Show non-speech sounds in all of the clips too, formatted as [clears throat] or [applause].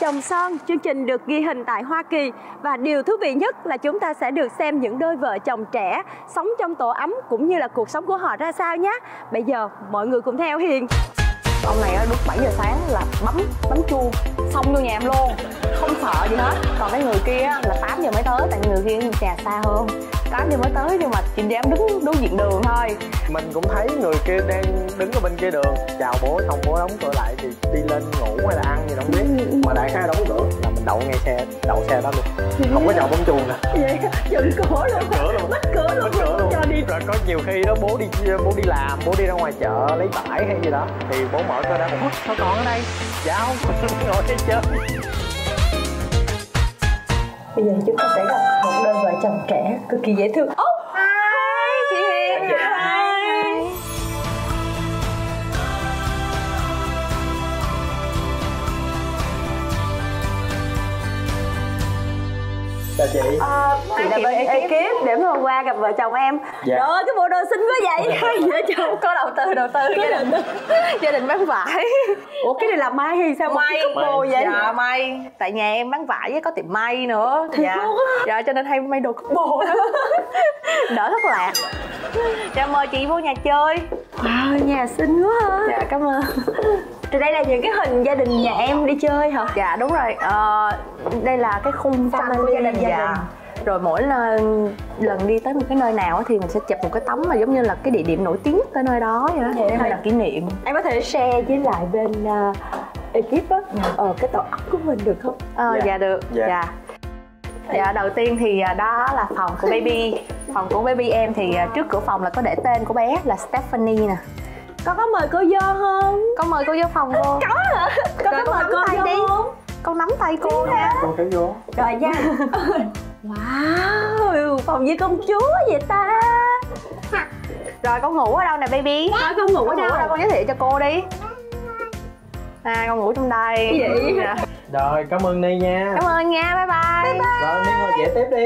chồng son, chương trình được ghi hình tại Hoa Kỳ và điều thú vị nhất là chúng ta sẽ được xem những đôi vợ chồng trẻ sống trong tổ ấm cũng như là cuộc sống của họ ra sao nhé. Bây giờ mọi người cùng theo Hiền. ông này lúc 7 giờ sáng là bấm bấm chuông xong vô nhà em luôn. Không sợ gì hết. Còn cái người kia là 8 giờ mới tới. Tại người kia nhà xa hơn. 8 giờ mới tới nhưng mà chị dám đứng đối diện đường thôi. Mình cũng thấy người kia đang đứng ở bên kia đường. Chào bố xong bố đóng cửa lại thì đi lên ngủ hay là ăn gì đâu biết. Mà đại khái đóng cửa là mình đậu ngay xe đậu xe đó luôn. Không có chào bấm chuông nè. Vậy dựng cửa luôn, cửa luôn. Bắt cửa luôn, cửa luôn. Cho đi. rồi có nhiều khi đó bố đi bố đi làm bố đi ra ngoài chợ lấy vải hay gì đó. Thì bố mở cửa ra ủa sao còn ở đây? Dạ không [laughs] ngồi chơi. Bây giờ chúng ta chồng trẻ cực kỳ dễ thương. Chào chị Ờ, chị là bên ekip để mà qua gặp vợ chồng em. Dạ. Trời ơi, cái bộ đồ xinh quá vậy. Vợ chồng có đầu tư đầu tư gia đình [laughs] gia đình bán vải Ủa cái này là mai hay sao? Cái couple vậy? dạ may tại nhà em bán vải với có tiệm may nữa Thiệt dạ luôn á? dạ cho nên hay may đồ couple [laughs] đó đỡ thất lạc dạ mời chị vô nhà chơi Wow, nhà xinh quá ha. dạ cảm ơn [laughs] Thì đây là những cái hình gia đình nhà em đi chơi hả? dạ đúng rồi ờ, đây là cái khung của gia đình gia dạ đình. rồi mỗi lần, lần đi tới một cái nơi nào á thì mình sẽ chụp một cái tấm mà giống như là cái địa điểm nổi tiếng tới nơi đó vậy đó để hả? mình làm kỷ niệm Em có thể share với lại bên uh, ekip á ờ, cái tổ ốc của mình được không? Ờ, Dạ. dạ. được Dạ. dạ. dạ đầu tiên thì à, đó là phòng của baby phòng của baby em thì à, trước cửa phòng là có để tên của bé là Stephanie nè Có có mời cô vô không? con mời cô vô phòng cô Có hả? Có Rồi, có con mời nắm cô tay vô đi. không? con nắm tay cô nha con kéo vô Rồi nha Wow, phòng như công chúa vậy ta rồi con ngủ ở đâu nè baby Nói con ngủ ở con ngủ ở đâu đâu? con giới thiệu cho cô đi à con ngủ trong đây Cái gì? Dạ. Rồi cảm ơn ni nha. Cảm ơn nha bye bye, bye, bye. rồi ni ngồi dễ tiếp đi.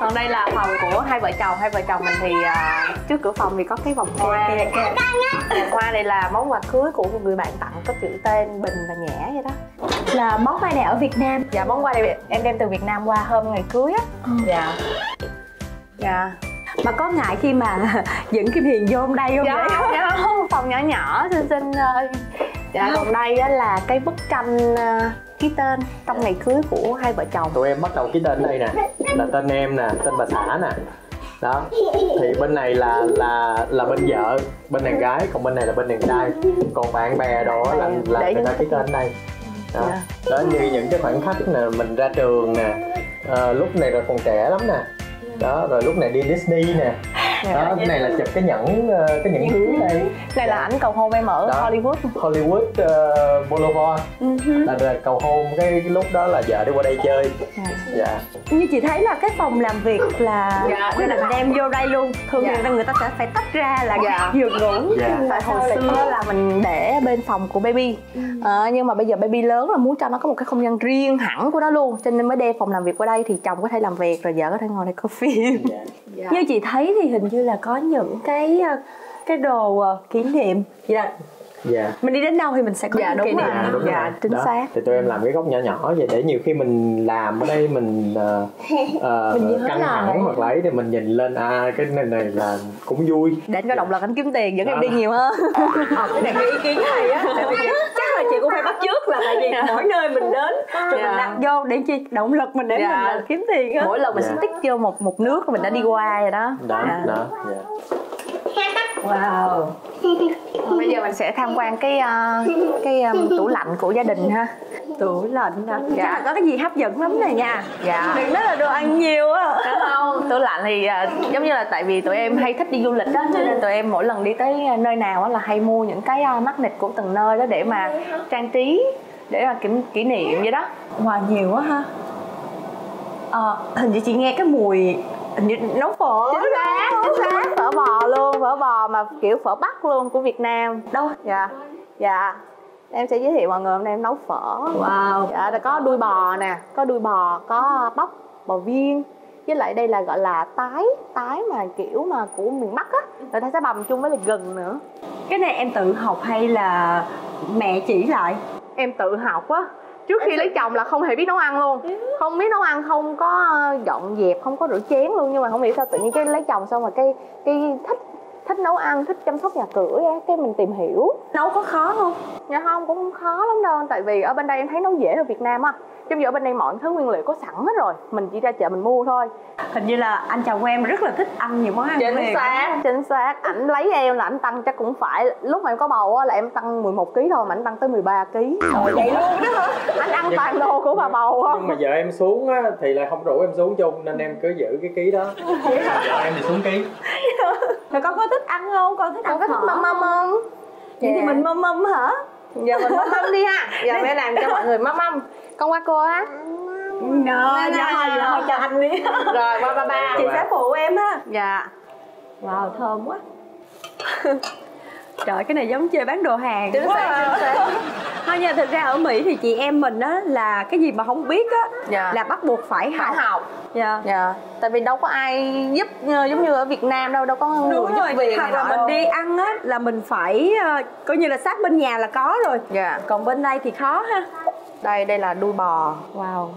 Còn đây là phòng của hai vợ chồng. Hai vợ chồng mình thì à, trước cửa phòng thì có cái vòng hoa. Vòng hoa này là món quà cưới của một người bạn tặng có chữ tên bình và nhã vậy đó. Là món hoa này ở Việt Nam. Dạ món quà này em đem từ việt nam qua hôm ngày cưới á. Dạ. Dạ. Mà có ngại khi mà [laughs] dẫn Kim Hiền vô đây không dạ vậy? dạ không phòng nhỏ nhỏ xinh xinh dạ còn đây á là cái bức tranh à, ký tên trong ngày cưới của hai vợ chồng. Tụi em bắt đầu ký tên đây nè là tên em nè tên bà xã nè. Đó thì bên này là là là bên vợ bên đàn gái còn bên này là bên đàn trai. Còn bạn bè á là là Để người ta ký tên đây. Đó, Dạ. đó như những cái khoảnh khắc nè mình ra trường nè. Ờ, lúc này rồi còn trẻ lắm nè. Đó rồi lúc này đi Disney nè đó cái này là chụp cái nhẫn ờ, cái nhẫn cưới đây. Này là ảnh cầu hôn em ở Đó. hollywood. Hollywood uh, Boulevard. Là, là cầu hôn cái, cái lúc đó là vợ đi qua đây chơi. Dạ. Như chị thấy là cái phòng làm việc là Dạ. đình đem vô đây luôn. Thường Dạ. thì người ta sẽ phải tách ra là Dạ. giường ngủ. Dạ. Tại hồi xưa là mình để bên phòng của baby. Ờ, nhưng mà bây giờ baby lớn là muốn cho nó có một cái không gian riêng hẳn của nó luôn. Cho nên mới đem phòng làm việc qua đây thì chồng có thể làm việc rồi vợ có thể ngồi đây coi phim như chị thấy thì hình như là có những cái ờ, cái đồ ờ, kỷ niệm. Vậy là dạ mình đi đến đâu thì mình sẽ có Dạ, những kỷ niệm. À, đúng Dạ, rồi. chính Đó. xác. thì tụi em làm cái góc nhỏ nhỏ vậy để nhiều khi mình làm ở đây mình ờ, [laughs] ờ, Mình căng lại. thẳng hoặc là ấy thì mình nhìn lên à cái này này là cũng vui để anh có động lực anh kiếm tiền dẫn em Đó. đi nhiều hơn [laughs] Ờ, cái này cái ý kiến này á chắc là chị cũng phải bắt chước là tại vì mỗi nơi mình đến rồi Dạ. mình đặt vô để chi động lực mình để Dạ. mình là kiếm tiền á mỗi lần mình Dạ. sẽ tích vô một một nước mình đã đi qua rồi đó đó Dạ. đó dạ. Wow. Bây giờ mình sẽ tham quan cái ờ, cái um, tủ lạnh của gia đình ha. Tủ lạnh hả? Dạ. chắc là có cái gì hấp dẫn lắm này nha. Dạ. Đừng nói là đồ ăn nhiều á. Đúng không tủ lạnh thì à, giống như là tại vì tụi em hay thích đi du lịch đó cho nên tụi em mỗi lần đi tới à, nơi nào á là hay mua những cái uh, magnet của từng nơi đó để mà trang trí để mà kiểm kỷ niệm vậy đó. Wow nhiều quá ha. Ờ hình như chị nghe cái mùi nấu phở. Chính xác chính xác. Phở bò luôn phở bò mà kiểu phở bắc luôn của việt nam. Đâu? Dạ. Dạ. Em sẽ giới thiệu mọi người hôm nay em nấu phở. Wow. Dạ có đuôi bò nè có đuôi bò có bắp bò viên. Với lại đây là gọi là tái tái mà kiểu mà của miền bắc á. Người ta sẽ bằm chung với lại gừng nữa. Cái này em tự học hay là mẹ chỉ lại? Em tự học á trước khi lấy chồng là không hề biết nấu ăn luôn. Không biết nấu ăn không có ờ, dọn dẹp không có rửa chén luôn. Nhưng mà không hiểu sao tự nhiên cái lấy chồng xong rồi cái cái thích thích nấu ăn thích chăm sóc nhà cửa á cái mình tìm hiểu. Nấu có khó không? Dạ không cũng không khó lắm đâu. Tại vì ở bên đây em thấy nấu dễ ở việt nam á trong giờ ở bên đây mọi thứ nguyên liệu có sẵn hết rồi. Mình chỉ ra chợ mình mua thôi. Hình như là anh chồng của em rất là thích ăn nhiều món ăn chính Việt. xác chính xác. Ảnh lấy em là ảnh tăng chắc cũng phải lúc mà em có bầu á là em tăng 11 kg thôi mà ảnh tăng tới 13 kg Ồ, vậy luôn đó hả? Anh ăn toàn đồ của bà bầu nhưng không mà vợ em xuống á thì lại không rủ em xuống chung nên em cứ giữ cái ký đó. Vợ em thì xuống ký. Rồi con có thích ăn không? Con thích con ăn có thích mâm mâm không? vậy thì Dạ. mình mâm mâm hả? Giờ mình mâm mâm đi ha. Giờ mẹ làm cho mọi người mâm mâm con qua cô á. Nè, dạ thôi, dạ thôi cho anh đi. [laughs] Rồi qua ba ba Chị sẽ phụ em ha dạ. Wow, thơm quá. [laughs] Trời, cái này giống chơi bán đồ hàng. Chính xác chính xác. Thôi nha, thực ra ở Mỹ thì chị em mình á là cái gì mà không biết á Dạ. là bắt buộc phải phải học. Học Dạ. Dạ. Tại vì đâu có ai giúp ờ, giống như ở việt nam đâu đâu có người Đúng giúp rồi, việc hoặc là mình đâu. đi ăn á là mình phải ờ, coi như là sát bên nhà là có rồi. Dạ. Còn bên đây thì khó ha đây đây là đuôi bò. Wow.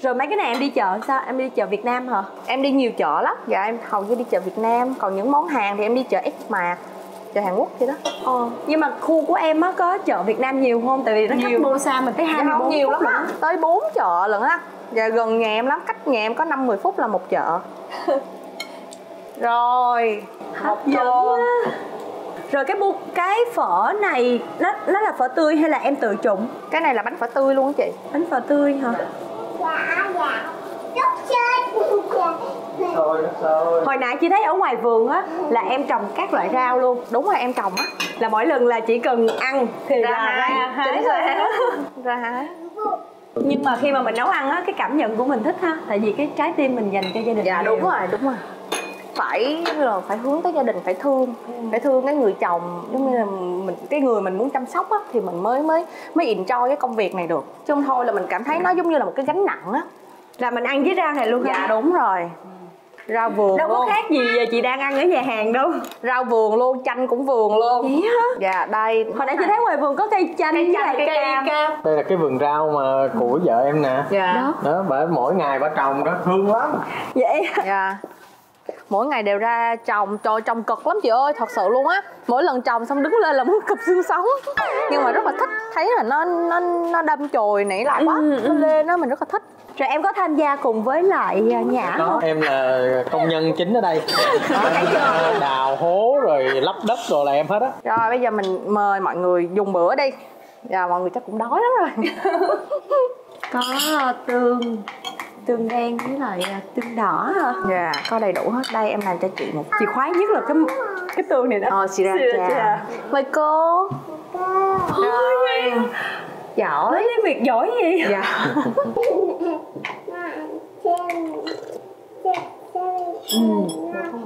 Rồi mấy cái này em đi chợ sao? Em đi chợ Việt Nam hả? em đi nhiều chợ lắm. Dạ em hầu như đi chợ việt nam. Còn những món hàng thì em đi chợ Xmart chợ hàn quốc vậy đó. Ờ, nhưng mà khu của em á có chợ Việt Nam nhiều không? Tại vì nó Nhiều. cách Mosa mình tới dạ 24 không nhiều phút lắm á. tới 4 chợ lận á. Dạ gần nhà em lắm. Cách nhà em có 5-10 phút là một chợ. [laughs] Rồi Hấp dẫn. Rồi cái bu cái phở này nó nó là phở tươi hay là em tự trụng? cái này là bánh phở tươi luôn á chị Bánh phở tươi hả? dạ dạ lúc chơi Hồi nãy chị thấy ở ngoài vườn á là em trồng các loại rau luôn. đúng rồi em trồng á Là mỗi lần là chỉ cần ăn thì ra là hái ra hái chính xác ra hái Nhưng mà khi mà mình nấu ăn á cái cảm nhận của mình thích ha, tại vì cái trái tim mình dành cho gia đình. dạ nhiều. đúng rồi đúng rồi phải là phải hướng tới gia đình phải thương phải thương cái người chồng. Giống như là mình cái người mình muốn chăm sóc á thì mình mới mới mới enjoy cái công việc này được. Chứ không thôi là mình cảm thấy nó giống như là một cái gánh nặng á. Là mình ăn với rau này luôn dạ hả? đúng rồi. Rau vườn Đâu có luôn. khác gì giờ chị đang ăn ở nhà hàng đâu. rau vườn luôn chanh cũng vườn luôn. Vậy hả? dạ đây. Hồi nãy chị thấy ngoài vườn có cây chanh cây với chanh lại cây cam. cam. Đây là cái vườn rau mà của vợ em nè. Dạ. Đó. đó bà mỗi ngày bà trồng đó thương lắm. Vậy dạ mỗi ngày đều ra trồng. Trời trồng cực lắm chị ơi thật sự luôn á. Mỗi lần trồng xong đứng lên là muốn cụp xương sống. Nhưng mà rất là thích. Thấy là nó nó nó đâm chồi nảy lại quá. Ừ, ừ. nó lên đó mình rất là thích. Rồi em có tham gia cùng với lại à, Nhã đó không? em là công nhân chính ở đây. Em đào hố rồi lấp đất rồi là em hết á. Rồi bây giờ mình mời mọi người dùng bữa đi. Dạ mọi người chắc cũng đói lắm rồi. [laughs] Có tương tương đen với lại à, tương đỏ hả? dạ có đầy đủ hết đây em làm cho chị một Chị khoái nhất là cái cái tương này đó. ờ sriracha mời cô rồi giỏi Nói tiếng Việt giỏi gì? dạ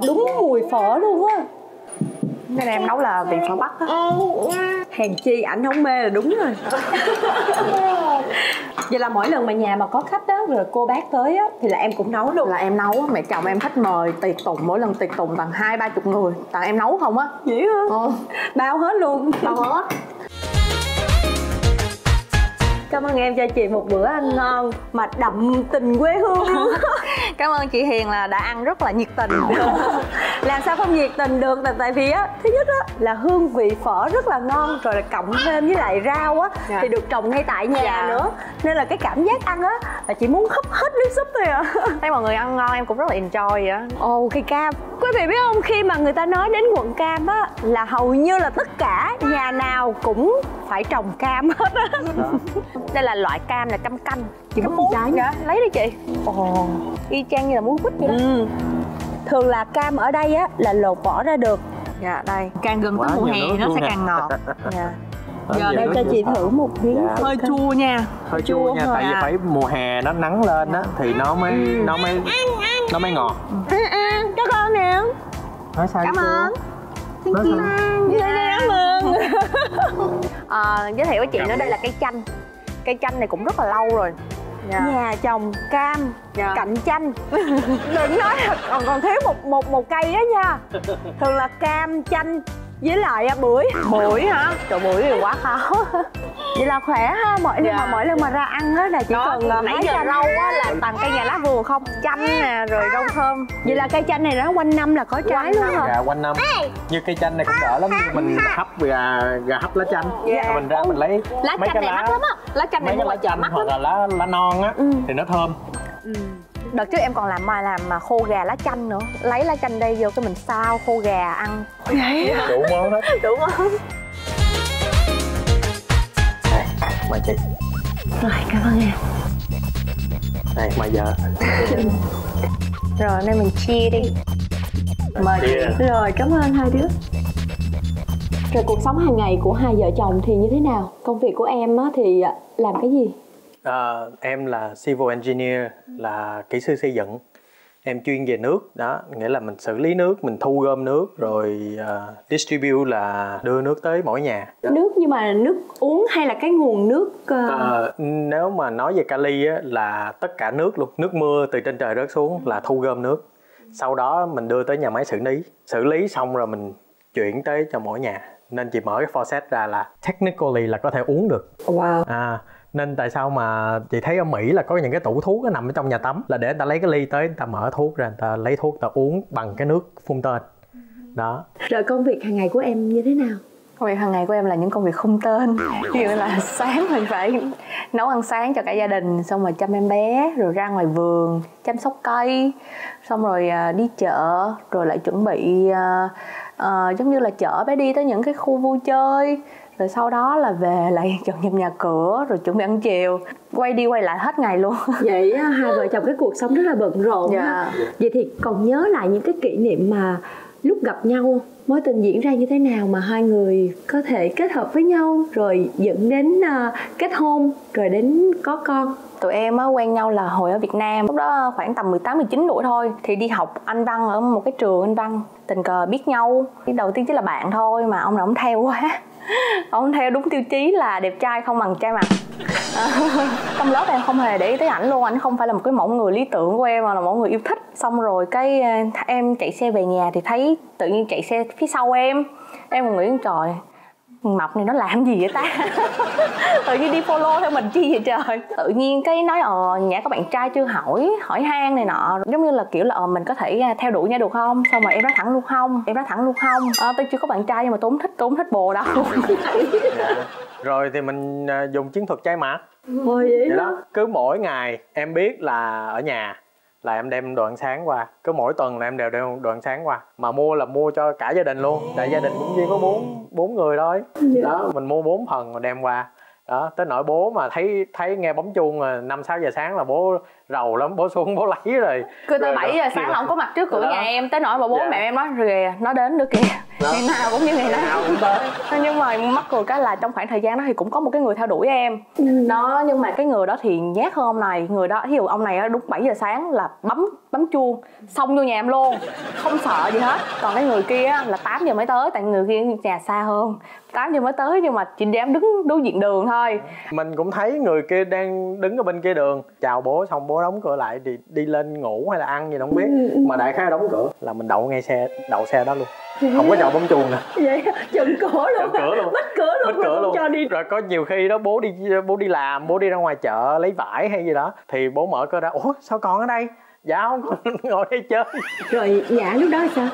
Đúng mùi phở luôn á. cái này em nấu là vị phở bắc á Hèn chi ảnh không mê là đúng rồi. [laughs] Vậy là mỗi lần mà nhà mà có khách đó rồi cô bác tới á thì là em cũng nấu luôn. là em nấu mẹ chồng em thích mời tiệc tùng mỗi lần tiệc tùng tầm hai ba chục người toàn em nấu không á Vậy hả? ờ Bao hết luôn. đâu hết Cảm ơn em cho chị một bữa ăn ngon mà đậm tình quê hương. [laughs] Cảm ơn chị hiền là đã ăn rất là nhiệt tình. [laughs] Làm sao không nhiệt tình được là tại vì á thứ nhất á là hương vị phở rất là ngon rồi là cộng thêm với lại rau á Dạ. thì được trồng ngay tại nhà Dạ. nữa. Nên là cái cảm giác ăn á là chỉ muốn húp hết nước súp thôi à [laughs] thấy mọi người ăn ngon em cũng rất là enjoy vậy á. Ồ cây cam. Quý vị biết không khi mà người ta nói đến quận cam á là hầu như là tất cả nhà nào cũng phải trồng cam hết á đây là loại cam là cam canh. Chị Cam một trái dạ lấy đi chị. Ồ. Y chang như là muối quýt vậy đó. Ừ. thường là cam ở đây á là lột vỏ ra được. Dạ đây. Càng gần tới mùa hè nó sẽ càng ngọt. [laughs] Dạ. Giờ em cho chị thử một miếng Dạ. hơi chua nha. Hơi chua nha thôi tại vì à. phải mùa hè nó nắng lên á thì nó mới nó mới nó mới ngọt. Ăn cho con nè. Nói sao cảm ơn. Sao? cảm ơn. À, [laughs] giới thiệu với chị nữa đây là cây chanh cây chanh này cũng rất là lâu rồi. Dạ. Nhà trồng cam Dạ. cạnh chanh [laughs] đừng nói còn còn thiếu một một một cây đó nha. [laughs] Thường là cam chanh với lại à, bưởi bưởi hả? Trời bưởi thì quá khó. [laughs] Vậy là khỏe ha mỗi lần Dạ. mà mỗi lần mà ra ăn á là chỉ đó cần à, nãy giờ chanh rau á là toàn cây nhà lá vườn không chanh nè rồi rau thơm. Vậy là cây chanh này nó quanh năm là có trái luôn hả gà quanh năm. Như cây chanh này cũng đỡ lắm mình hấp gà gà hấp lá chanh. Dạ. Mình ra mình lấy lá mấy chanh cái này lá mắc lắm á. Lá chanh này mấy cái lá chanh mắc hoặc lắm là lá lá non á Ừ. thì nó thơm đợt trước em còn làm mà làm mà khô gà lá chanh nữa. Lấy lá chanh đây vô cái mình xào khô gà ăn. Đủ món hết. Đúng không đây mời chị. Rồi cảm ơn em. Đây mời giờ rồi nên mình chia đi. Mời chị. Rồi cảm ơn hai đứa. Rồi cuộc sống hàng ngày của hai vợ chồng thì như thế nào? Công việc của em á thì à, làm cái gì Ờ, em là civil engineer là kỹ sư xây dựng. Em chuyên về nước đó nghĩa là mình xử lý nước mình thu gom nước rồi ờ, distribute là đưa nước tới mỗi nhà. Nước nhưng mà nước uống hay là cái nguồn nước ờ, Ờ, nếu mà nói về Cali á, là tất cả nước luôn. Nước mưa từ trên trời rớt xuống là thu gom nước. Sau đó mình đưa tới nhà máy xử lý. Xử lý xong rồi mình chuyển tới cho mỗi nhà. Nên chị mở cái faucet ra là technically là có thể uống được. Wow. À nên tại sao mà chị thấy ở Mỹ là có những cái tủ thuốc nó nằm ở trong nhà tắm là để người ta lấy cái ly tới người ta mở thuốc ra người ta lấy thuốc người ta uống bằng cái nước phun tên. Đó. Rồi công việc hàng ngày của em như thế nào? Công việc hàng ngày của em là những công việc không tên. [laughs] Ví dụ là sáng mình phải nấu ăn sáng cho cả gia đình xong rồi chăm em bé rồi ra ngoài vườn chăm sóc cây xong rồi à, đi chợ rồi lại chuẩn bị à, à, giống như là chở bé đi tới những cái khu vui chơi rồi sau đó là về lại [laughs] dọn dẹp nhà cửa rồi chuẩn bị ăn chiều. Quay đi quay lại hết ngày luôn. [laughs] Vậy hai vợ chồng cái cuộc sống rất là bận rộn Dạ. ha vậy thì còn nhớ lại những cái kỷ niệm mà lúc gặp nhau mối tình diễn ra như thế nào mà hai người có thể kết hợp với nhau rồi dẫn đến à, kết hôn rồi đến có con? Tụi em á quen nhau là hồi ở Việt Nam lúc đó khoảng tầm 18 19 tuổi thôi thì đi học Anh văn ở một cái trường Anh văn tình cờ biết nhau. Cái đầu tiên chỉ là bạn thôi mà ông nào ông theo quá [laughs] ông theo đúng tiêu chí là đẹp trai không bằng trai mặt. [laughs] Trong lớp em không hề để ý tới ảnh luôn, ảnh không phải là một cái mẫu người lý tưởng của em, mà là mẫu người yêu thích. Xong rồi cái ờ, em chạy xe về nhà thì thấy tự nhiên chạy xe phía sau em. Em còn nghĩ, trời mập này nó làm gì vậy ta? [laughs] Tự nhiên đi follow theo mình chi vậy trời? Tự nhiên cái nói ờ nhà có bạn trai chưa? Hỏi hỏi han này nọ. Giống như là kiểu là ờ mình có thể à, theo đuổi nhau được không? Xong rồi em nói thẳng luôn không em nói thẳng luôn không. Ờ tôi chưa có bạn trai nhưng mà tôi không thích tôi không thích bồ đâu. [laughs] Rồi thì mình à, dùng chiến thuật chai mặt Ôi vậy vậy đó. đó cứ mỗi ngày em biết là ở nhà là em đem đồ ăn sáng qua. Cứ mỗi tuần là em đều đem đồ ăn sáng qua. Mà mua là mua cho cả gia đình luôn. Tại gia đình cũng chỉ có bốn bốn người thôi. Đó mình mua bốn phần rồi đem qua. Đó tới nỗi bố mà thấy thấy nghe bấm chuông mà năm sáu giờ sáng là bố rầu lắm bố xuống bố lấy rồi. Cứ tới Rồi 7 giờ sáng là ông có mặt trước cửa nhà em. Tới nỗi mà bố Dạ. mẹ em nói kìa nó đến nữa kìa Đó. ngày nào cũng như ngày nào nào. nhưng mà mắc cười cái là trong khoảng thời gian đó thì cũng có một cái người theo đuổi em. Đó nhưng mà cái người đó thì nhát hơn ông này. Người đó dụ ông này á, đúng 7 giờ sáng là bấm bấm chuông xong vô nhà em luôn. Không sợ gì hết. Còn cái người kia á, là 8 giờ mới tới tại người kia nhà xa hơn. 8 giờ mới tới nhưng mà chị dám đứng đối diện đường thôi. Mình cũng thấy người kia đang đứng ở bên kia đường. Chào bố xong bố đóng cửa lại thì đi lên ngủ hay là ăn gì đâu không biết. Mà đại khái đóng cửa là mình đậu ngay xe đậu xe đó luôn không có chọn bấm chuông nè. Vậy chừng cửa luôn. Chọn cửa luôn. Bít cửa luôn cửa luôn. cho đi. Rồi có nhiều khi đó bố đi bố đi làm bố đi ra ngoài chợ lấy vải hay gì đó thì bố mở cửa ra ủa sao con ở đây? Dạ không con [laughs] ngồi đây chơi. Rồi nhã lúc đó sao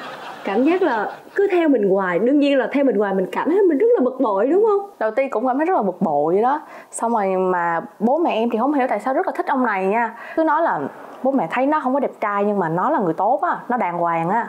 cảm giác là cứ theo mình hoài đương nhiên là theo mình hoài mình cảm thấy mình rất là bực bội đúng không? Đầu tiên cũng cảm thấy rất là bực bội đó. Xong rồi mà bố mẹ em thì không hiểu tại sao rất là thích ông này nha. Cứ nói là bố mẹ thấy nó không có đẹp trai nhưng mà nó là người tốt á nó đàng hoàng á.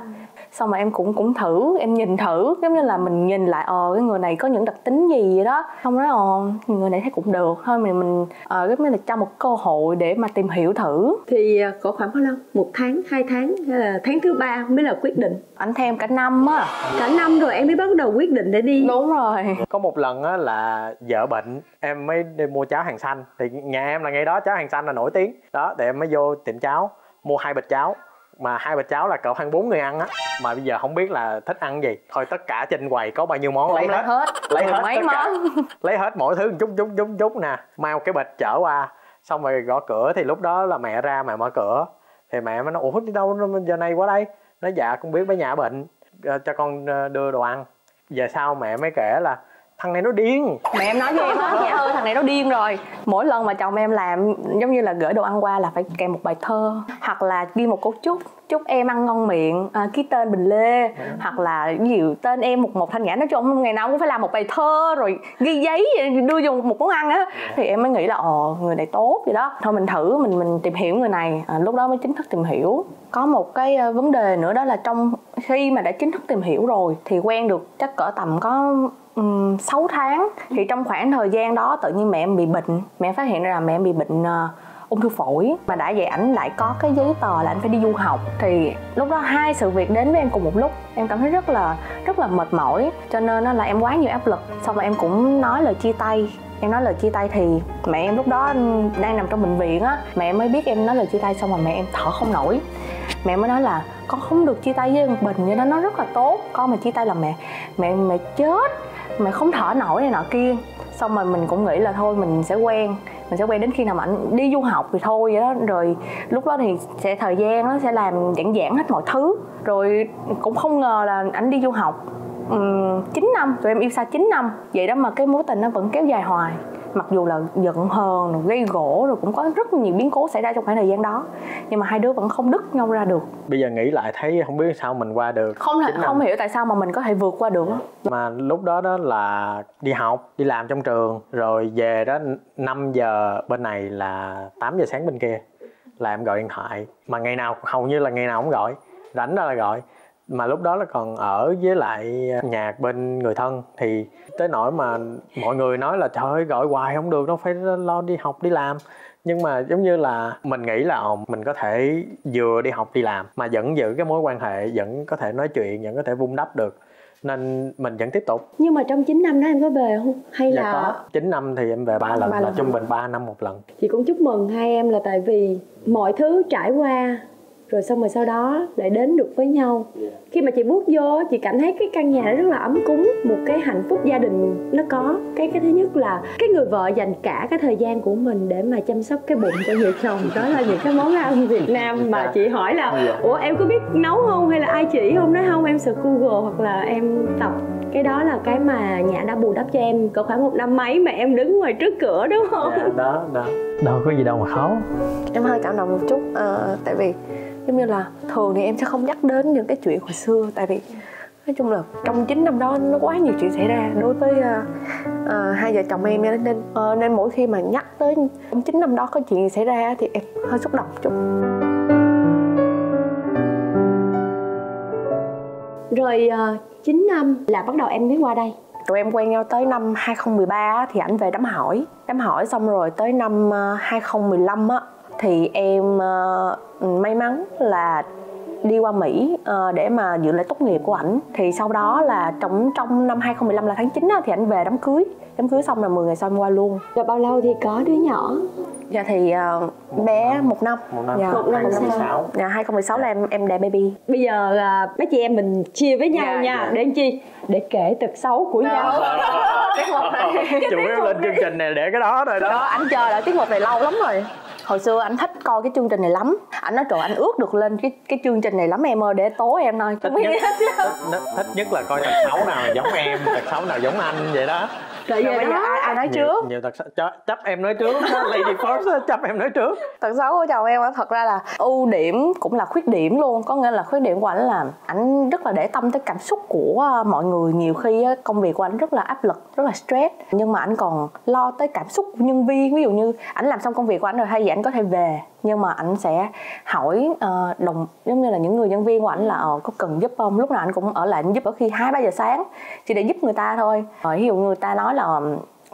Xong mà em cũng cũng thử em nhìn thử giống như là mình nhìn lại ờ cái người này có những đặc tính gì vậy đó. Không nói ờ người này thấy cũng được thôi mình mình ờ giống như là cho một cơ hội để mà tìm hiểu thử. Thì à, có khoảng bao lâu? Một tháng hai tháng hay là tháng thứ ba mới là quyết định? Ảnh thêm cả năm á. Cả năm rồi em mới bắt đầu quyết định để đi. Đúng rồi. Có một lần á là vợ bệnh em mới đi mua cháo hàng xanh. Thì nhà em là ngay đó cháo hàng xanh là nổi tiếng. Đó thì em mới vô tiệm cháo mua hai bịch cháo. Mà hai bịch cháo là cỡ khoảng bốn người ăn á. Mà bây giờ không biết là thích ăn gì. Thôi tất cả trên quầy có bao nhiêu món lấy hết. hết. Lấy hết mấy tất cả. món. [laughs] Lấy hết mỗi thứ một chút chút chút chút nè. Mau cái bịch chở qua. Xong rồi gõ cửa thì lúc đó là mẹ ra mẹ mở cửa thì mẹ mới nói, ủa, đi đâu giờ này qua đây? Nó dạ con biết, bé nhà bệnh ờ, cho con ờ, đưa đồ ăn. Về sau mẹ mới kể là, thằng này nó điên. Mẹ em nói với em á, mẹ ơi, thằng này nó điên rồi. Mỗi lần mà chồng em làm, giống như là gửi đồ ăn qua là phải kèm một bài thơ hoặc là ghi một cấu trúc chúc em ăn ngon miệng à, ký tên bình lê hoặc là gì tên em một một thanh nhã nói chung ngày nào cũng phải làm một bài thơ rồi ghi giấy đưa vô một món ăn á. Thì em mới nghĩ là ồ người này tốt vậy đó. Thôi mình thử mình mình tìm hiểu người này. À, lúc đó mới chính thức tìm hiểu. Có một cái ờ, vấn đề nữa đó là trong khi mà đã chính thức tìm hiểu rồi thì quen được chắc cỡ tầm có um, 6 tháng. Thì trong khoảng thời gian đó tự nhiên mẹ em bị bệnh. Mẹ phát hiện ra là mẹ em bị bệnh uh, ung thư phổi mà đã vậy ảnh lại có cái giấy tờ là anh phải đi du học. Thì lúc đó hai sự việc đến với em cùng một lúc. Em cảm thấy rất là rất là mệt mỏi. Cho nên nó là em quá nhiều áp lực. Xong rồi em cũng nói lời chia tay. Em nói lời chia tay thì mẹ em lúc đó đang nằm trong bệnh viện á, mẹ em mới biết em nói lời chia tay xong rồi mẹ em thở không nổi. Mẹ mới nói là, con không được chia tay với con bình như đó nó rất là tốt. Con mà chia tay là mẹ mẹ mẹ chết, mẹ không thở nổi này nọ kia. Xong rồi mình cũng nghĩ là thôi mình sẽ quen mình sẽ quen đến khi nào mà anh đi du học thì thôi vậy đó. Rồi lúc đó thì sẽ thời gian nó sẽ làm giãn giãn hết mọi thứ. Rồi cũng không ngờ là anh đi du học um, 9 năm tụi em yêu xa 9 năm. Vậy đó mà cái mối tình nó vẫn kéo dài hoài mặc dù là giận hờn rồi gây gỗ rồi cũng có rất nhiều biến cố xảy ra trong khoảng thời gian đó. Nhưng mà hai đứa vẫn không đứt nhau ra được. Bây giờ nghĩ lại thấy không biết sao mình qua được. Không thể, không hiểu tại sao mà mình có thể vượt qua được mà lúc đó đó là đi học đi làm trong trường rồi về đó 5 giờ bên này là 8 giờ sáng bên kia là em gọi điện thoại. Mà ngày nào hầu như là ngày nào cũng gọi. Rảnh ra là gọi mà lúc đó là còn ở với lại nhà bên người thân. Thì tới nỗi mà mọi người nói là trời ơi gọi hoài không được đâu phải lo đi học đi làm. Nhưng mà giống như là mình nghĩ là ồ, mình có thể vừa đi học đi làm mà vẫn giữ cái mối quan hệ vẫn có thể nói chuyện vẫn có thể vun đắp được. Nên mình vẫn tiếp tục. Nhưng mà trong 9 năm đó em có về không? Hay dạ là có. 9 năm thì em về ba lần 3 là lần trung bình 3 năm một lần. Chị cũng chúc mừng hai em là tại vì mọi thứ trải qua rồi xong rồi sau đó lại đến được với nhau. Khi mà chị bước vô chị cảm thấy cái căn nhà nó rất là ấm cúng một cái hạnh phúc gia đình nó có. Cái cái thứ nhất là cái người vợ dành cả cái thời gian của mình để mà chăm sóc cái bụng cho vợ chồng. Đó là những cái món ăn Việt Nam mà chị hỏi là ủa em có biết nấu không? Hay là ai chỉ không nói không? Em search Google hoặc là em tập. Cái đó là cái mà nhã đã bù đắp cho em có khoảng một năm mấy mà em đứng ngoài trước cửa đúng không? Dạ, đó đó. Đâu có gì đâu mà khó. Em hơi cảm động một chút ờ, tại vì giống như là thường thì em sẽ không nhắc đến những cái chuyện hồi xưa tại vì nói chung là trong 9 năm đó nó quá nhiều chuyện xảy ra. Đối với ờ, ờ, hai vợ chồng em nên nên ờ, nên mỗi khi mà nhắc tới trong 9 năm đó có chuyện gì xảy ra thì em hơi xúc động chút. Rồi uh, 9 năm là bắt đầu em mới qua đây. Tụi em quen nhau tới năm 2013 á, thì ảnh về đám hỏi. Đám hỏi xong rồi tới năm ờ, 2015 á thì em ờ, may mắn là đi qua Mỹ ờ, để mà dự lễ tốt nghiệp của ảnh. Thì sau đó là trong trong năm 2015 là tháng 9 á, thì ảnh về đám cưới. Đám cưới xong là 10 ngày sau em qua luôn. Rồi bao lâu thì có đứa nhỏ? Dạ thì ờ, bé một năm. Một năm. Dạ, Một năm sau. 2016 dạ 2016 là em em đẻ baby. Bây giờ là mấy chị em mình chia với nhau Dạ, nha. dạ. để làm chi? Để kể tật xấu của nhau. [laughs] Tiết mục này. Chủ yếu lên chương trình này để cái đó rồi đó. Đó anh chờ đợi tiết mục này lâu lắm rồi hồi xưa anh thích coi cái chương trình này lắm. Anh nói trời anh ước được lên cái cái chương trình này lắm em ơi để tố em thôi thích nhất thích, thích nhất là coi tật xấu nào giống em tật xấu nào giống anh vậy đó rồi giờ bây giờ đó ai, ai nói nhiều, trước? nhiều xấu. Chấp, chấp em nói trước. Lady first chấp em nói trước. Tật xấu của chồng em á thật ra là ưu điểm cũng là khuyết điểm luôn. Có nghĩa là khuyết điểm của ảnh là ảnh rất là để tâm tới cảm xúc của mọi người. Nhiều khi á, công việc của ảnh rất là áp lực rất là stress. Nhưng mà ảnh còn lo tới cảm xúc của nhân viên. Ví dụ như ảnh làm xong công việc của ảnh rồi hay gì ảnh có thể về nhưng mà anh sẽ hỏi uh, đồng giống như là những người nhân viên của anh là ờ, có cần giúp không? Lúc nào anh cũng ở lại anh giúp ở khi hai ba giờ sáng chỉ để giúp người ta thôi. Rồi ví dụ người ta nói là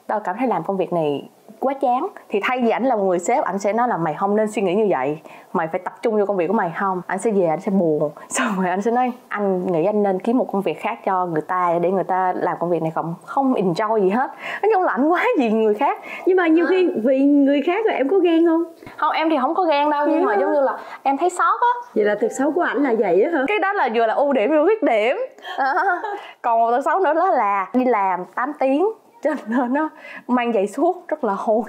tao cảm thấy làm công việc này quá chán thì thay vì ảnh là một người sếp ảnh sẽ nói là mày không nên suy nghĩ như vậy. Mày phải tập trung vô công việc của mày không? Anh sẽ về anh sẽ buồn. [laughs] Xong rồi anh sẽ nói anh nghĩ anh nên kiếm một công việc khác cho người ta để người ta làm công việc này không? Không enjoy gì hết. Nói chung là anh quá [laughs] gì người khác. Nhưng mà nhiều khi vì người khác rồi em có ghen không? Không em thì không có ghen đâu nhưng mà giống như là em thấy sót á. Vậy là tật xấu của ảnh là vậy á hả? Cái đó là vừa là ưu điểm vừa khuyết điểm. Đó. [laughs] còn một tật xấu nữa đó là đi làm 8 tiếng cho nên nó mang giày suốt rất là hôi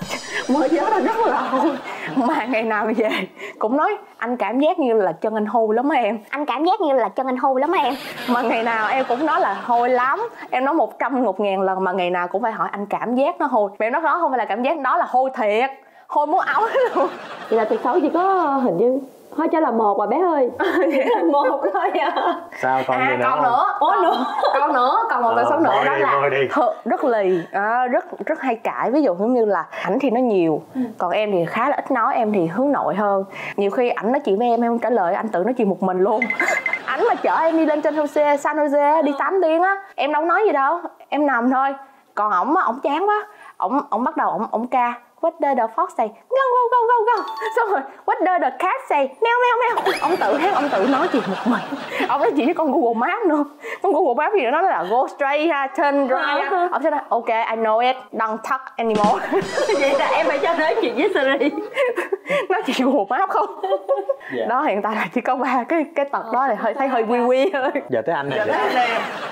[laughs] mới nhớ ra rất là hôi mà ngày nào về cũng nói anh cảm giác như là chân anh hôi lắm em. Anh cảm giác như là chân anh hôi lắm em. Mà ngày nào em cũng nói là hôi lắm. Em nói một trăm một ngàn lần mà ngày nào cũng phải hỏi anh cảm giác nó hôi? Mà em nói đó không phải là cảm giác đó là hôi thiệt. Hôi muốn áo luôn vậy là tật xấu chỉ có hình như thôi cho là một mà bé ơi. [laughs] Một thôi à. Sao còn à gì nữa còn nữa Ủa, còn, nữa? còn nữa còn một Ờ, tật xấu nữa đó là thợ rất lì à, rất rất hay cãi. Ví dụ giống như là ảnh thì nó nhiều còn em thì khá là ít nói em thì hướng nội hơn. Nhiều khi ảnh nói chuyện với em em không trả lời anh tự nói chuyện một mình luôn. [laughs] Ảnh mà chở em đi lên trên Jose San Jose đi 8 tiếng á em đâu nói gì đâu em nằm thôi. Còn ổng á ổng chán quá ổng ổng bắt đầu ổng ổng ca What does the fox say? Go go go go go. Xong rồi What does the cat say? Meo meo meo. Ông tự hát ông tự nói chuyện một mình. Ông nói chuyện với con Google Maps nữa. Con Google Maps gì đó nó là go straight ha, turn right ha. Ông sẽ nói OK, I know it. Don't talk anymore. [laughs] vậy là em phải cho nói chuyện với Siri nói chuyện Google Maps không? Dạ. Đó hiện tại là chỉ có ba cái cái tật đó thì hơi thấy hơi quy quy thôi. giờ tới anh này Trời ơi,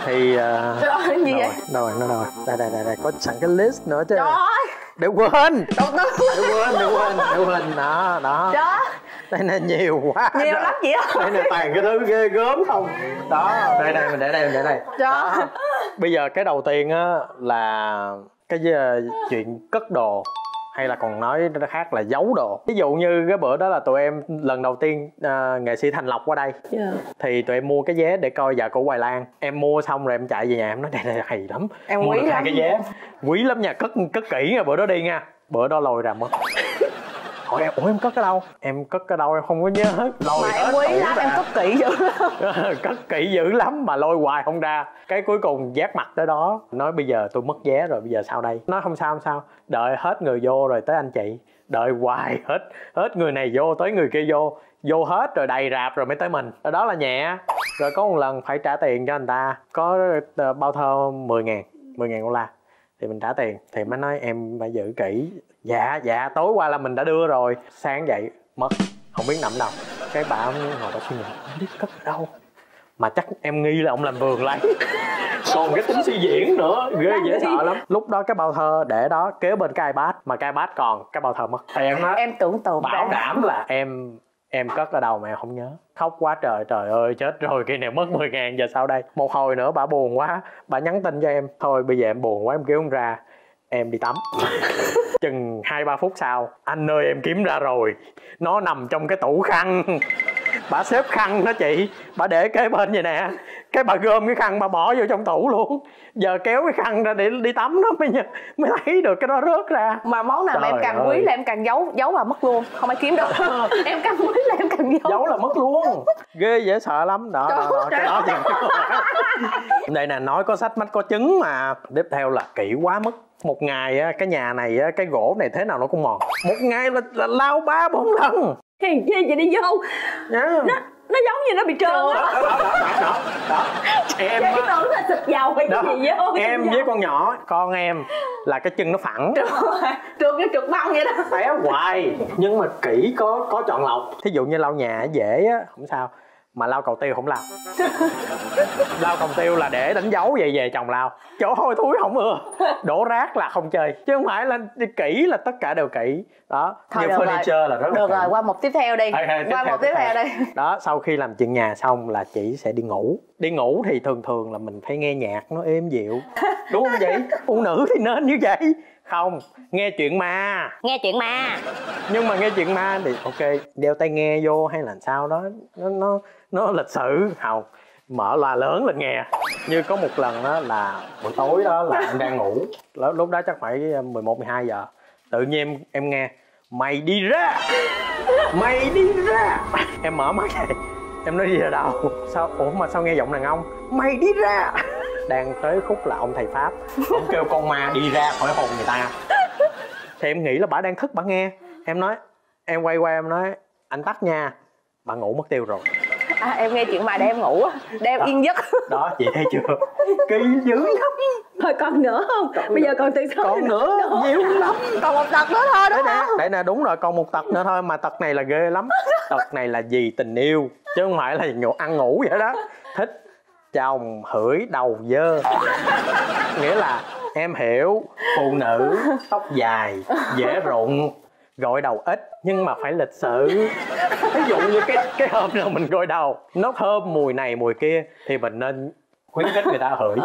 thì uh, Trời ơi, gì đâu vậy? rồi đâu rồi nó đâu rồi đây đây đây đây có sẵn cái list nữa chứ Trời ơi, để quên. Để quên để quên để quên đó đó. Đây nè nhiều quá. Nhiều Rồi. lắm chị ơi. đây nè toàn cái thứ ghê gớm. Không. Đó. Đây đây mình để đây mình để đây. Đó. bây giờ cái đầu tiên á là cái ờ, chuyện cất đồ hay là còn nói nó khác là giấu đồ. Ví dụ như cái bữa đó là tụi em lần đầu tiên ờ, nghệ sĩ thành lộc qua đây. Dạ. thì tụi em mua cái vé để coi dạ của hoài lan. Em mua xong rồi em chạy về nhà em nói đây đây hay lắm. Em mua quý được hai lắm. cái vé. Quý lắm nha cất cất kỹ nha bữa đó đi nha. Bữa đó lôi ra mất hỏi em ủa em cất cái đâu? Em cất cái đâu em không có nhớ hết. Lôi Mà em quý lắm, ra. em cất kỹ dữ lắm. [laughs] cất kỹ dữ lắm mà lôi hoài không ra. Cái cuối cùng giác mặt tới đó nói bây giờ tôi mất vé rồi bây giờ sao đây? Nói không sao không sao. Đợi hết người vô rồi tới anh chị. Đợi hoài hết hết người này vô tới người kia vô. Vô hết rồi đầy rạp rồi mới tới mình. Đó là nhẹ. Rồi có một lần phải trả tiền cho người ta. Có ờ, bao thơ 10 ngàn 10 ngàn đô la. Thì mình trả tiền. Thì mới nói em phải giữ kỹ dạ dạ tối qua là mình đã đưa rồi. Sáng dậy mất. Không biết nằm đâu. Cái bà ông ngồi bà suy nghĩ không biết cất ở đâu. Mà chắc em nghi là ông làm vườn lấy. Còn cái tính suy diễn nữa. Ghê dễ sợ lắm. Lúc đó cái bao thơ để đó kế bên cái ipad mà cái ipad còn cái bao thơ mất. Thì em nói Em tưởng tượng bảo đảm là em em cất ở đâu mà em không nhớ. Khóc quá trời trời ơi chết rồi cái này mất 10 ngàn giờ sao đây. Một hồi nữa bà buồn quá bà nhắn tin cho em. Thôi bây giờ em buồn quá em kêu không ra em đi tắm. [laughs] Chừng hai ba phút sau anh ơi em kiếm ra rồi. Nó nằm trong cái tủ khăn. Bà xếp khăn đó chị. Bà để kế bên vậy nè. Cái bà gom cái khăn bà bỏ vô trong tủ luôn. Giờ kéo cái khăn ra để đi tắm nó mới mới thấy được cái đó rớt ra. Mà món nào mà em càng ơi. quý là em càng giấu giấu là mất luôn. Không ai kiếm được [laughs] em càng quý là em càng giấu. Giấu là mất luôn. Ghê dễ sợ lắm. Đó, đó, đó cái đó. đây nè nói có sách mách có chứng mà. Tiếp theo là kỹ quá mức một ngày á cái nhà này á cái gỗ này thế nào nó cũng mòn. Một ngày là, là lao ba bốn lần. Hèn chi vậy đi vô. Nha. Nó giống như nó bị trơn đó, á đó, đó, đó, đó, em cái á, tưởng là xịt dầu hay cái gì vô em với con nhỏ con em là cái chân nó phẳng. Trượt cái trượt băng vậy đó. Té hoài. Nhưng mà kỹ có có chọn lọc. Thí dụ như lau nhà dễ á không sao mà lau cầu tiêu không lau. [laughs] Lau cầu tiêu là để đánh dấu về về chồng lau. Chỗ hôi thối không ưa. Đổ rác là không chơi. Chứ không phải là kỹ là tất cả đều kỹ. Đó Thôi rồi. furniture là rất là được kỹ. rồi qua một tiếp theo đi. Hay, hay, tiếp qua theo, một tiếp tiếp theo. theo. đi. [laughs] Đó sau khi làm chuyện nhà xong là chị sẽ đi ngủ. Đi ngủ thì thường thường là mình phải nghe nhạc nó êm dịu. Đúng không vậy [laughs] phụ nữ thì nên như vậy. Không nghe chuyện ma. Nghe chuyện ma. Nhưng mà nghe chuyện ma thì ok đeo tai nghe vô hay là sao đó nó nó nó lịch sự. Không mở loa lớn lên nghe. Như có một lần đó là buổi tối đó là em đang ngủ. Lúc, đó chắc phải 11 12 giờ. Tự nhiên em em nghe mày đi ra! Mày đi ra! Em mở mắt dậy em nói đi ra đâu sao ủa mà sao nghe giọng đàn ông? Mày đi ra! Đang tới khúc là ông thầy pháp. Ông kêu con ma đi ra khỏi hồn người ta. Thì em nghĩ là bà đang thức bà nghe. Em nói em quay qua em nói anh tắt nha bà ngủ mất tiêu rồi à, em nghe chuyện mà để em ngủ á, để em yên giấc. [laughs] Đó chị thấy chưa? Kỳ dữ lắm. Thôi còn nữa không? Bây giờ còn từ số còn nữa. nhiều lắm. Còn một tật nữa thôi đúng nè không? đấy nè đúng rồi còn một tật nữa thôi mà tật này là ghê lắm. Tật này là gì tình yêu chứ không phải là ngủ, ăn ngủ vậy đó. Thích chồng hửi đầu dơ. Nghĩa là em hiểu phụ nữ tóc dài dễ rụng gội đầu ít nhưng mà phải lịch sự. Ví dụ như cái cái hôm nào mình gội đầu, nó thơm mùi này, mùi kia, thì mình nên khuyến khích người ta hửi.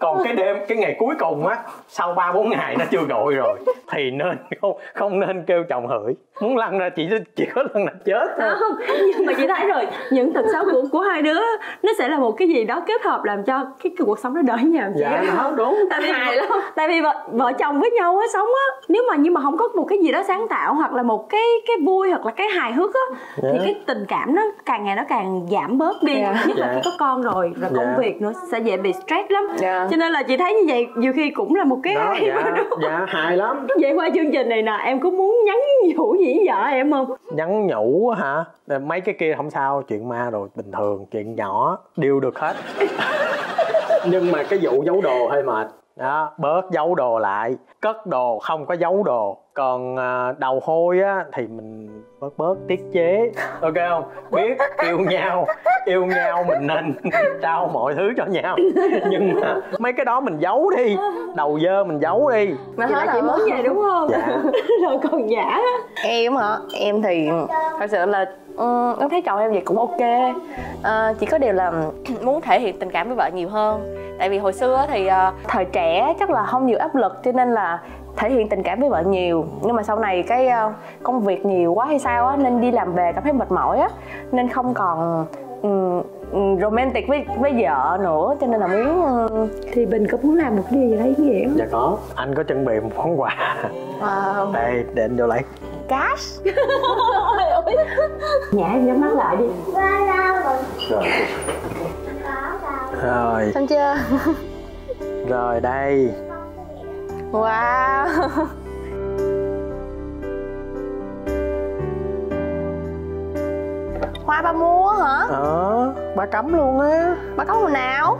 Còn cái đêm, cái ngày cuối cùng á, sau ba bốn ngày nó chưa gội rồi, thì nên không không nên kêu chồng hửi muốn lăn ra chỉ chỉ có lần là chết thôi. Không nhưng mà chị thấy rồi. Những tật xấu của của hai đứa nó sẽ là một cái gì đó kết hợp làm cho cái, cái cuộc sống nó đỡ nhàm dạ chán. đó đúng. Tại vì hài lắm. tại vì vợ, vợ chồng với nhau á sống á nếu mà nhưng mà không có một cái gì đó sáng tạo hoặc là một cái cái vui hoặc là cái hài hước á thì Dạ. cái tình cảm nó càng ngày nó càng giảm bớt đi. Dạ. nhất là Dạ. khi có con rồi rồi công Dạ. việc nữa sẽ dễ bị stress lắm. Dạ. cho nên là chị thấy như vậy nhiều khi cũng là một cái đó [laughs] dạ. đúng dạ hài lắm. Vậy qua chương trình này nè em có muốn nhắn nhủ gì với vợ em không? Nhắn nhủ hả? Mấy cái kia không sao chuyện ma rồi bình thường chuyện nhỏ điêu được hết. [laughs] Nhưng mà cái vụ giấu đồ hơi mệt đó bớt giấu đồ lại. Cất đồ không có giấu đồ. Còn à, đầu hôi á thì mình bớt bớt tiết chế. Ok không? Biết yêu nhau yêu nhau mình nên [laughs] trao mọi thứ cho nhau. Nhưng mà mấy cái đó mình giấu đi. Đầu dơ mình giấu đi. Mà hết là chị rồi muốn vậy đúng không? Dạ. [laughs] rồi còn giả. Em hả em thì thật sự là um, em thấy chồng em vậy cũng ok. Ờ, chỉ có điều là [clears throat] muốn thể hiện tình cảm với vợ nhiều hơn tại vì hồi xưa á thì ờ, thời trẻ chắc là không nhiều áp lực cho nên là thể hiện tình cảm với vợ nhiều. Nhưng mà sau này cái ờ, công việc nhiều quá hay sao á nên đi làm về cảm thấy mệt mỏi á. Nên không còn um, um, romantic với với vợ nữa cho nên là muốn thì bình có muốn làm một điều gì đấy ý nghĩa không? Dạ có. Anh có chuẩn bị một món quà. Uh, đây để anh vô lấy. Cash? [laughs] Nhả nhắm mắt lại đi. Rồi rồi. Xong chưa? Rồi đây. Wow. Hoa ba mua hả? Ờ ba cấm luôn á. Ba có mùa nào?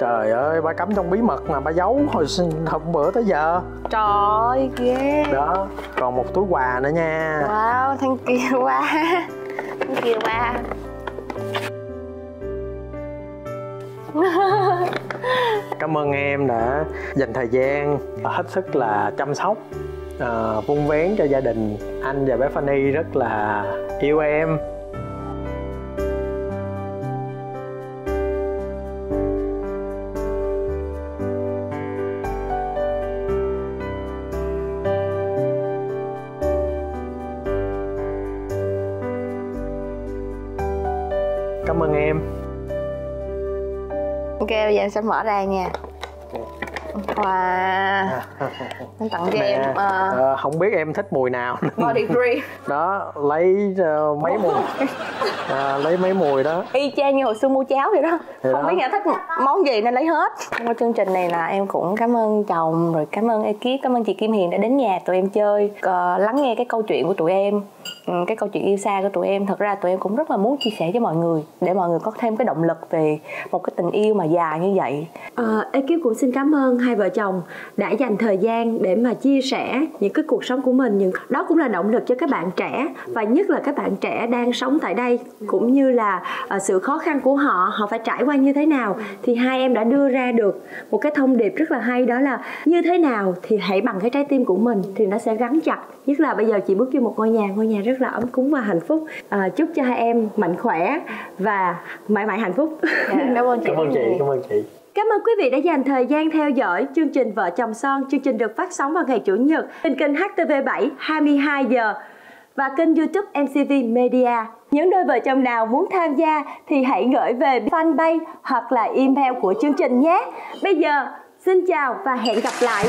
Trời ơi ba cấm trong bí mật mà ba giấu hồi sinh hôm bữa tới giờ. Trời ơi ghê. Đó còn một túi quà nữa nha. Wow thank you [laughs] quá thank you quá [laughs] cảm ơn em đã dành thời gian và hết sức là chăm sóc uh, vun vén cho gia đình. Anh và bé Fanny rất là yêu em. Giờ em sẽ mở ra nha. [laughs] wow anh tặng cho em uh, ờ, không biết em thích mùi nào body free [laughs] đó lấy ờ, mấy mùi. À, lấy mấy mùi đó. Y chang như hồi xưa mua cháo vậy đó. Thì không đó. biết nhà thích món gì nên lấy hết. Qua chương trình này là em cũng cảm ơn chồng rồi cảm ơn ekip cảm ơn chị Kim Hiền đã đến nhà tụi em chơi ờ, lắng nghe cái câu chuyện của tụi em ừ, cái câu chuyện yêu xa của tụi em. Thật ra tụi em cũng rất là muốn chia sẻ với mọi người để mọi người có thêm cái động lực về một cái tình yêu mà dài như vậy. Ờ, ekip cũng xin cảm ơn hai vợ chồng đã dành thời gian để mà chia sẻ những cái cuộc sống của mình. Những đó cũng là động lực cho các bạn trẻ và nhất là các bạn trẻ đang sống tại đây cũng như là ờ, sự khó khăn của họ họ phải trải qua như thế nào thì hai em đã đưa ra được một cái thông điệp rất là hay đó là như thế nào thì hãy bằng cái trái tim của mình thì nó sẽ gắn chặt. Nhất là bây giờ chị bước vô một ngôi nhà ngôi nhà rất là ấm cúng và hạnh phúc. Ờ, chúc cho hai em mạnh khỏe và mãi mãi hạnh phúc. Dạ, cảm ơn chị. Cảm ơn chị cảm ơn chị Cảm ơn quý vị đã dành thời gian theo dõi chương trình Vợ chồng son. Chương trình được phát sóng vào ngày Chủ nhật trên kênh HTV7 22 giờ và kênh YouTube MCV Media. Những đôi vợ chồng nào muốn tham gia thì hãy gửi về fanpage hoặc là email của chương trình nhé. Bây giờ, xin chào và hẹn gặp lại.